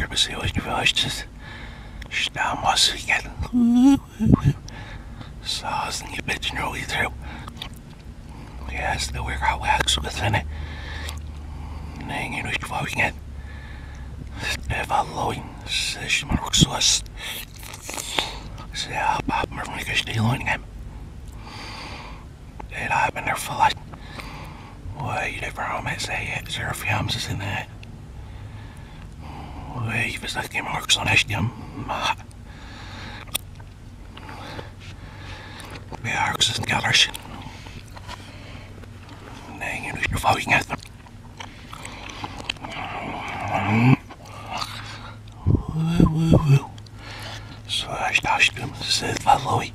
Marker сегодня власти штаммасы гел. Саас не бэтнё итрэ. Яс да вэр хавакс бэтэне. Нэнgi нүч вагэн. Эвалоин сэш марксус. Сэ баб мэрмэгэш дилоингам. Эд I've been there for like Wait, if I'm say it, Sir Fiams is in there. Ich weiß nicht, hvis det ikke er nicht. hesten hjem. Vi har ikke sånn ich Nei, jeg nicht ikke få ingen etter. Så er det ikke om sitt valg.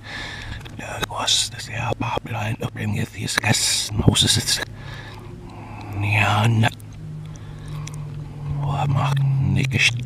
Det er også det jeg har bare blitt en oppringet i skressen hos sitt. Ja, ne. Og jeg nicht ikke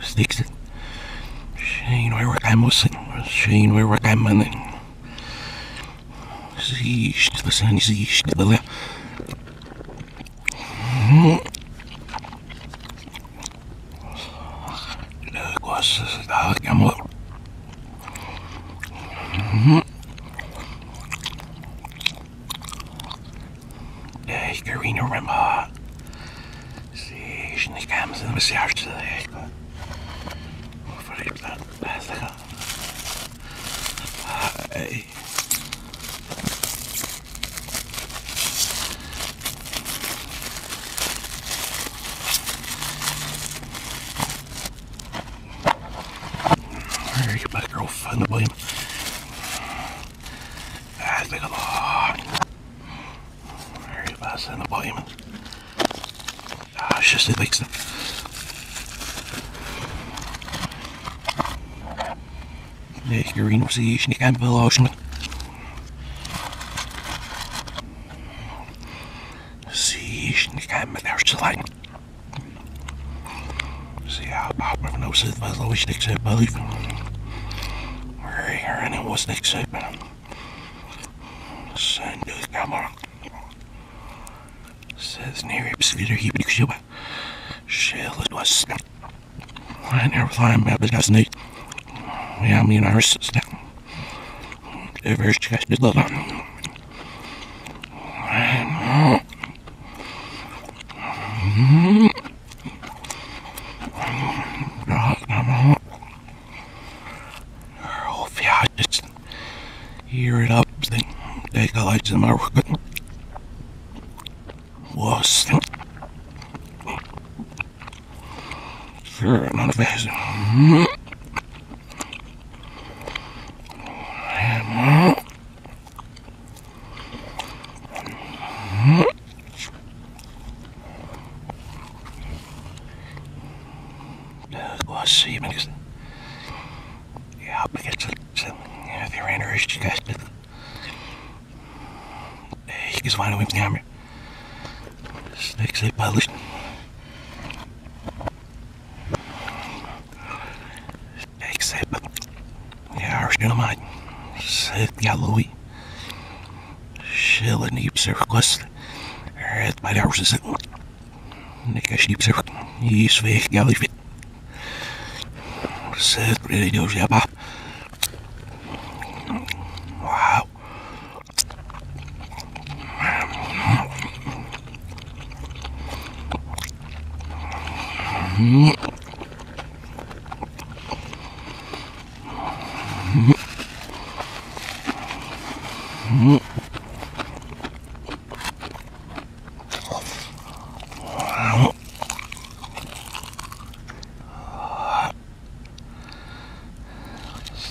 Stikset Shane where we're kämmosen Shane where we're kämmonen Siis Tässä on siis Tällä Ni kämmosen Mä siärstä Vad är det? Päästäkö? Ei. Hur är det girlfriend the blame? Päästäkö vaan? Hur är the blame? Ah, it's just it likes it. Nee, Karina zie je niet aan wil als Zie je niet aan met haar te lijnen. Zie ja, papa no zit wel always niks uit belief. Hier en het was niks uit. Zijn de camera. Says near speeder he big ship. Shell it was. I never thought bad, but that's neat. Ja, min arse. Över kästet då. Oh, yeah, just hear it up. Take a light in my rocket. Was. Sure, none of it. was see men is ja begint ze ja die reiner is je gast ik is waar we gaan Snakes they published Snakes personerna дьяволы. Шила не психост. Het mijn ouders is het. Ik als niet zeg, hier is weg, ja, lief. Zet really doos, ja, pa. Wauw. Mm-hmm.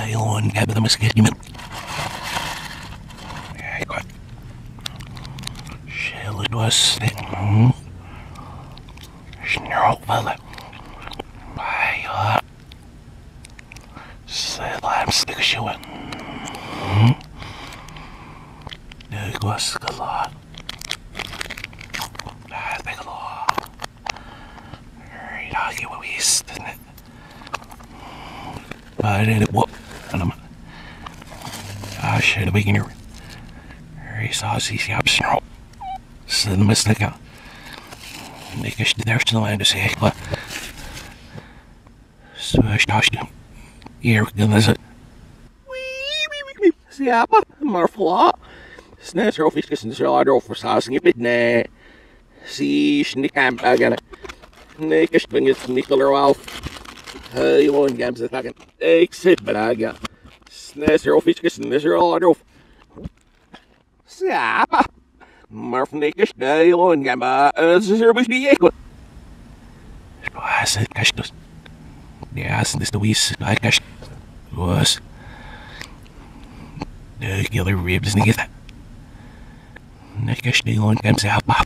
Ayun, gabi na maskit ni Ay, God. Shell it was thing. Snarl fella. Ay, uh. Salam stick showing. It was a lot. I think a lot. Right, I'll get what it. It. I mest lika. Det kanske det där som är säga vad. Så jag stasht. Är det så? Siapa? Marfla. Snäser och fiskar sin sjöar då för sasen i bitne. Si snickam bagana. Nej, kanske vinget Nikola Ralph. Hej, lån gamsa tagen. Exit balaga. Snäser och sin sjöar då. Siapa? Marfnikas dale and gamba service di ekot. Spasa kastos. Yes, this the wis I kash was. The killer ribs ni kita. Nakash dale and gamba apa.